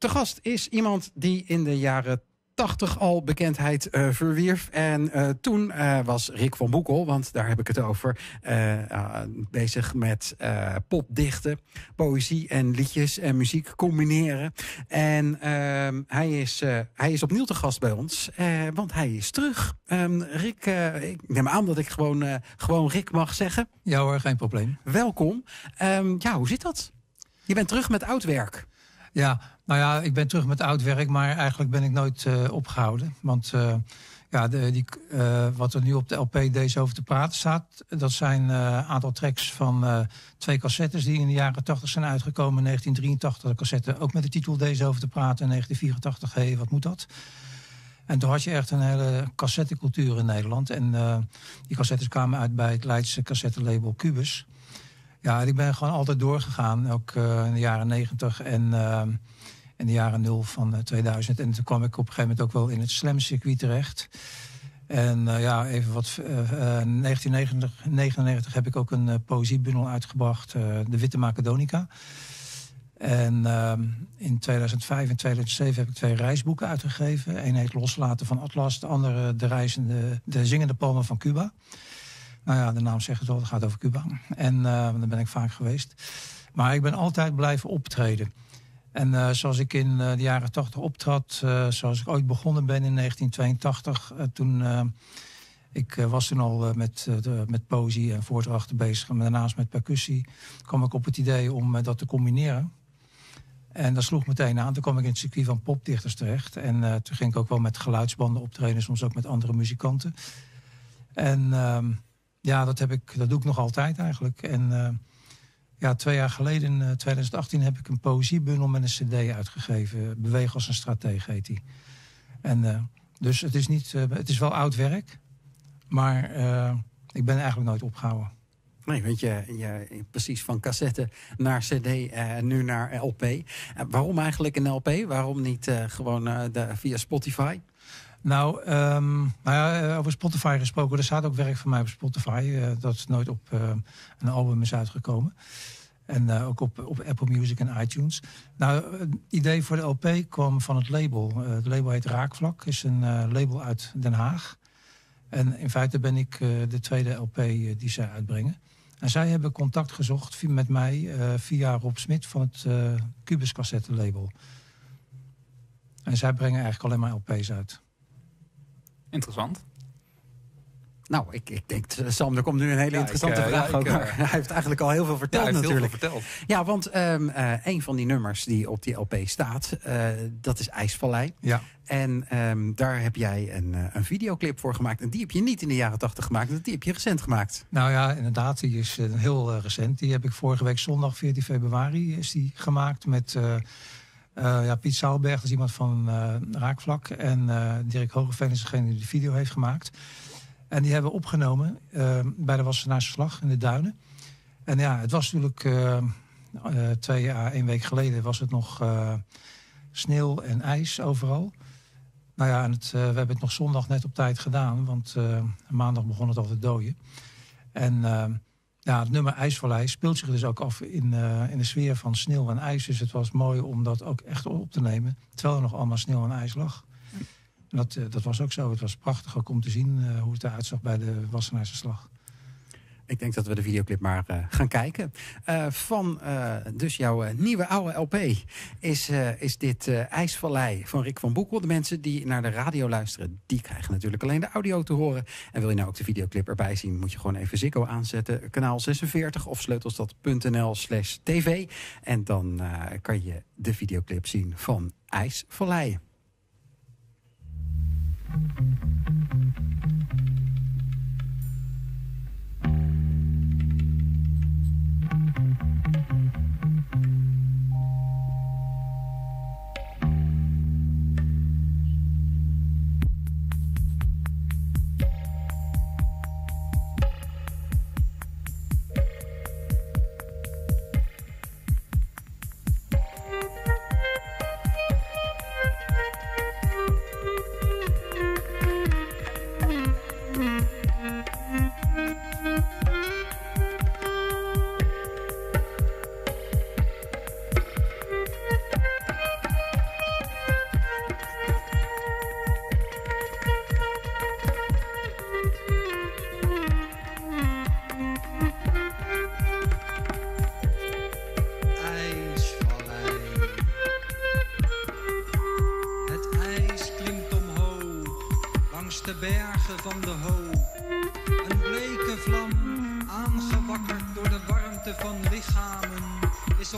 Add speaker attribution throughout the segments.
Speaker 1: te gast is iemand die in de jaren 80 al bekendheid uh, verwierf. En uh, toen uh, was Rick van Boekel, want daar heb ik het over, bezig met popdichten, poëzie en liedjes en muziek combineren. En ehm, hij, is, hij is opnieuw te gast bij ons, want hij is terug. Um, Rick, ik neem aan dat ik gewoon, gewoon Rick mag zeggen.
Speaker 2: Ja hoor, geen probleem.
Speaker 1: Welkom. Um, ja, hoe zit dat? Je bent terug met oud werk.
Speaker 2: Ja, nou ja, ik ben terug met oud werk, maar eigenlijk ben ik nooit uh, opgehouden. Want uh, ja, de, die, uh, wat er nu op de LP Deze over te praten staat, dat zijn een aantal tracks van twee cassettes die in de jaren 80 zijn uitgekomen. In 1983 de cassette ook met de titel Deze over te praten. En 1984, hé, hey, wat moet dat? En toen had je echt een hele cassettecultuur in Nederland. En die cassettes kwamen uit bij het Leidse cassettelabel Cubus. Ja, ik ben gewoon altijd doorgegaan, ook in de jaren 90 en in de jaren nul van 2000. Eh, en toen kwam ik op een gegeven moment ook wel in het slam-circuit terecht. En ja, even wat. Uh, 1999 heb ik ook een uh, poëziebundel uitgebracht, De Witte Macedonica. En in 2005 en 2007 heb ik twee reisboeken uitgegeven. Eén heet Loslaten van Atlas, de andere De, reizende, de Zingende Palmen van Cuba. Nou ja, de naam zegt het wel, het gaat over Cuba. En daar ben ik vaak geweest. Maar ik ben altijd blijven optreden. En uh, zoals ik in uh, de jaren 80 optrad, uh, zoals ik ooit begonnen ben in 1982, toen ik was toen al met, met poëzie en voordrachten bezig, en daarnaast met percussie, kwam ik op het idee om dat te combineren. En dat sloeg meteen aan. Toen kwam ik in het circuit van popdichters terecht. En toen ging ik ook wel met geluidsbanden optreden, soms ook met andere muzikanten. En ehm, ja, dat, heb ik, dat doe ik nog altijd eigenlijk. En ja, twee jaar geleden, in 2018, heb ik een poëziebundel met een cd uitgegeven. Beweeg als een stratege heet die. En uh, dus het is, niet, het is wel oud werk, maar ik ben eigenlijk nooit opgehouden.
Speaker 1: Nee, weet je, je, precies van cassette naar cd en nu naar LP. waarom eigenlijk een LP? Waarom niet gewoon via Spotify?
Speaker 2: Nou, um, nou ja, over Spotify gesproken. Er staat ook werk van mij op Spotify. Uh, dat is nooit op uh, een album is uitgekomen. En ook op, op Apple Music en iTunes. Nou, het idee voor de LP kwam van het label. het label heet Raakvlak. is een label uit Den Haag. En in feite ben ik de tweede LP die zij uitbrengen. En zij hebben contact gezocht met mij via Rob Smit van het Cubus cassette label. En zij brengen eigenlijk alleen maar LP's uit.
Speaker 3: Interessant.
Speaker 1: Nou, ik, ik denk, Sam, er komt nu een hele interessante vraag ook. hij heeft eigenlijk al heel veel verteld ja, natuurlijk.
Speaker 3: Veel verteld.
Speaker 1: Ja, want um, uh, een van die nummers die op die LP staat, uh, dat is IJsvallei.
Speaker 2: Ja.
Speaker 1: En um, daar heb jij een, uh, een videoclip voor gemaakt. En die heb je niet in de jaren tachtig gemaakt, die heb je recent gemaakt.
Speaker 2: Nou ja, inderdaad, die is heel recent. Die heb ik vorige week zondag 14 februari is die gemaakt met... Uh, ja, Piet Zaalberg is iemand van uh, Raakvlak. En uh, Dirk Hogeveen is degene die de video heeft gemaakt. En die hebben we opgenomen bij de Wassenaarse Slag in de Duinen. En ja, het was natuurlijk twee jaar, één week geleden was het nog sneeuw en ijs overal. Nou ja, het, we hebben het nog zondag net op tijd gedaan. Want maandag begon het al te dooien. En ja, het nummer IJsvallei speelt zich dus ook af in, uh, in de sfeer van sneeuw en ijs. Dus het was mooi om dat ook echt op te nemen. Terwijl er nog allemaal sneeuw en ijs lag. En dat, uh, dat was ook zo. Het was prachtig ook om te zien uh, hoe het eruit zag bij de Wassenaarse slag.
Speaker 1: Ik denk dat we de videoclip maar uh, gaan kijken. Uh, van uh, dus jouw nieuwe oude LP is, is dit IJsvallei van Rick van Boekel. De mensen die naar de radio luisteren, die krijgen natuurlijk alleen de audio te horen. En wil je nou ook de videoclip erbij zien, moet je gewoon even Ziggo aanzetten. Kanaal 46 of sleutelstad.nl slash tv. En dan kan je de videoclip zien van IJsvallei.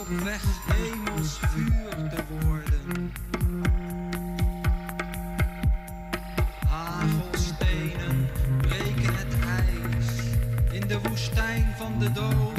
Speaker 4: Op weg hemels vuur te worden. Hagelstenen breken het ijs. In de woestijn van de dood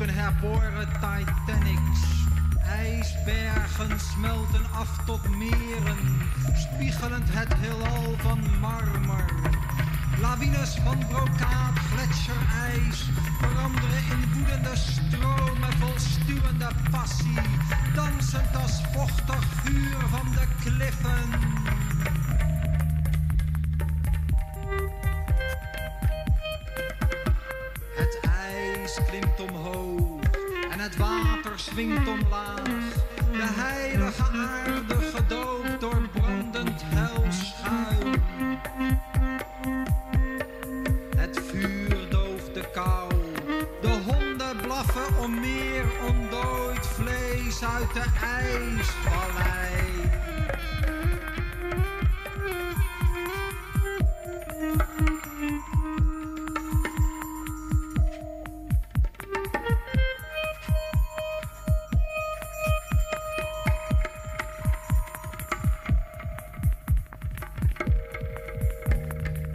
Speaker 4: zoeken herboren Titanics. IJsbergen smelten af tot meren, spiegelend het heelal van marmer. Lawines van brokaat, gletsjerijs veranderen in woedende stromen vol stuwende passie, dansend als vochtig vuur van de kliffen. Swingt omlaag. De heilige aarde gedoopt door brandend helschuim. Het vuur dooft de kou. De honden blaffen om meer ontdooid vlees uit de ijsvallei.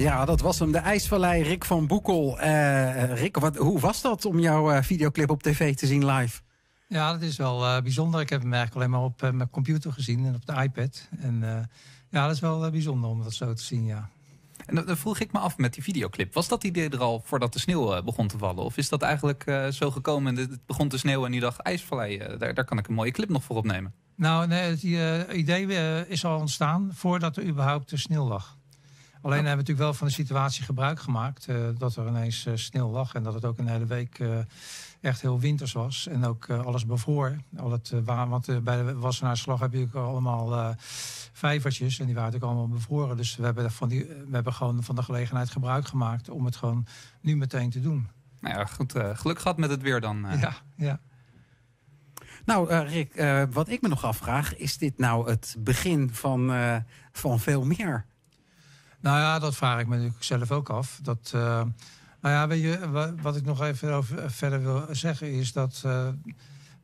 Speaker 1: Ja, dat was hem. De IJsvallei, Rick van Boekel. Eh, Rick, wat, hoe was dat om jouw eh, videoclip op tv te zien live?
Speaker 2: Ja, dat is wel eh, bijzonder. Ik heb hem eigenlijk alleen maar op eh, mijn computer gezien en op de iPad. En eh, ja, dat is wel eh, bijzonder om dat zo te zien, ja.
Speaker 3: En dan vroeg ik me af met die videoclip. Was dat idee er al voordat de sneeuw eh, begon te vallen? Of is dat eigenlijk eh, zo gekomen en het begon te sneeuwen en je dacht... IJsvallei, eh, daar, daar kan ik een mooie clip nog voor opnemen.
Speaker 2: Nou, nee, het eh, idee eh, is al ontstaan voordat er überhaupt de sneeuw lag. Alleen hebben we natuurlijk wel van de situatie gebruik gemaakt. eh, dat er ineens eh, sneeuw lag en dat het ook een hele week eh, echt heel winters was. En ook eh, alles bevroor. Al het, wa- want bij de Wassenaarslag heb je ook allemaal eh, vijvertjes. En die waren natuurlijk allemaal bevroren. Dus we hebben, van die, we hebben gewoon van de gelegenheid gebruik gemaakt om het gewoon nu meteen te doen.
Speaker 3: Nou ja, goed, eh, geluk gehad met het weer dan. eh.
Speaker 2: Ja, ja.
Speaker 1: Nou, eh, Rick, eh, wat ik me nog afvraag, is dit nou het begin van, eh, van veel meer?
Speaker 2: Nou ja, dat vraag ik me natuurlijk zelf ook af. Dat, eh, nou ja, je, wa- wat ik nog even over, eh, verder wil zeggen is dat eh,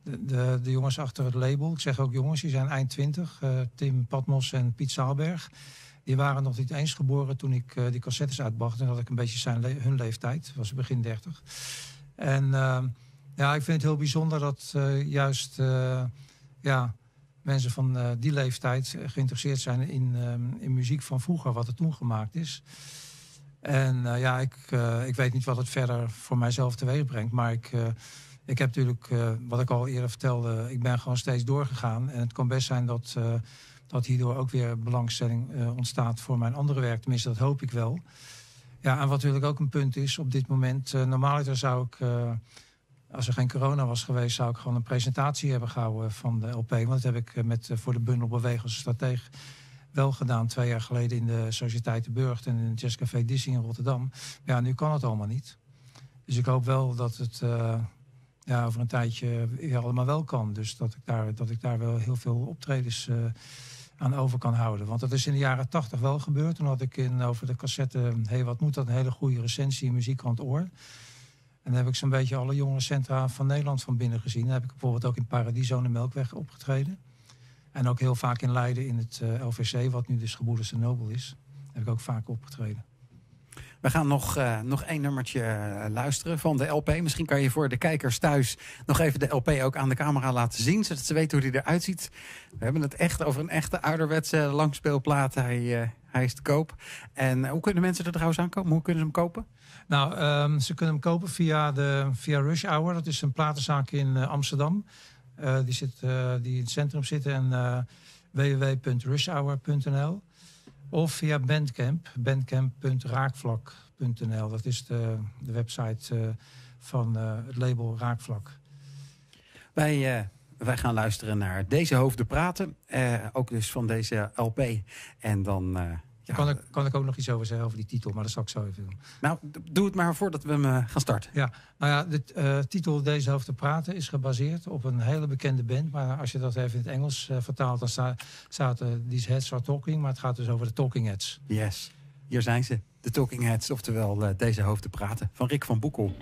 Speaker 2: de, de, jongens achter het label, ik zeg ook jongens, die zijn eind 20, eh, Tim Patmos en Piet Zaalberg. Die waren nog niet eens geboren toen ik die cassettes uitbracht. En had ik een beetje zijn hun leeftijd, was begin 30. En ja, ik vind het heel bijzonder dat juist ja, mensen van eh, die leeftijd eh, geïnteresseerd zijn in, ehm, in muziek van vroeger, wat er toen gemaakt is. En eh, ja, ik, ik weet niet wat het verder voor mijzelf teweeg brengt. Maar ik, ik heb natuurlijk, wat ik al eerder vertelde, ik ben gewoon steeds doorgegaan. En het kan best zijn dat, dat hierdoor ook weer belangstelling ontstaat voor mijn andere werk. Tenminste, dat hoop ik wel. Ja, en wat natuurlijk ook een punt is op dit moment. Normaliter zou ik, als er geen corona was geweest, zou ik gewoon een presentatie hebben gehouden van de LP. Want dat heb ik uh, met, voor de bundel Bewegen als Stratege wel gedaan twee jaar geleden in de Sociëteit de Burgt en in het Jazzcafé Disney in Rotterdam. Ja, nu kan het allemaal niet. Dus ik hoop wel dat het uh, ja, over een tijdje weer allemaal wel kan. Dus dat ik daar, dat ik daar wel heel veel optredens aan over kan houden. Want dat is in de jaren tachtig wel gebeurd. Toen had ik in, over de cassette, hey, wat moet dat, een hele goede recensie in het oor. En dan heb ik zo'n beetje alle jongerencentra van Nederland van binnen gezien. Dan heb ik bijvoorbeeld ook in Paradiso de Melkweg opgetreden. En ook heel vaak in Leiden in het uh, LVC, wat nu dus Gebroeders de Nobel is. Daar heb ik ook vaak opgetreden.
Speaker 1: We gaan nog, uh, nog één nummertje uh, luisteren van de LP. Misschien kan je voor de kijkers thuis nog even de LP ook aan de camera laten zien. Zodat ze weten hoe die eruit ziet. We hebben het echt over een echte ouderwetse langspeelplaat. Hij, hij is te koop. En hoe kunnen mensen er trouwens aankomen? Hoe kunnen ze hem kopen?
Speaker 2: Nou, um, ze kunnen hem kopen via, de, via Rush Hour. Dat is een platenzaak in Amsterdam. Uh, die, zit, uh, die in het centrum zitten en uh, www.rushhour.nl. Of via Bandcamp, bandcamp.raakvlak.nl. Dat is de, de website van het label Raakvlak.
Speaker 1: Wij, wij gaan luisteren naar deze hoofden praten. ook dus van deze LP. En dan...
Speaker 2: Ja, kan, ik, kan ik ook nog iets over zeggen over die titel, maar dat zal ik zo even doen.
Speaker 1: Nou, doe het maar voordat we hem uh, gaan starten.
Speaker 2: Ja, nou ja, de uh, titel Deze Hoofd te Praten is gebaseerd op een hele bekende band. Maar als je dat even in het Engels uh, vertaalt, dan sta, staat These Heads Are Talking. Maar het gaat dus over de Talking Heads.
Speaker 1: Yes, hier zijn ze. De Talking Heads, oftewel Deze Hoofd te Praten van Rick van Boekel.